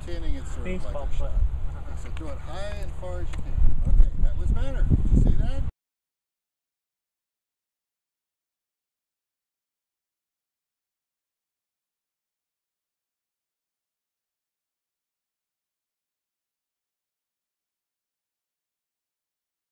entertaining and sort of like a shot. So throw it high and far as you can. Okay, that was better.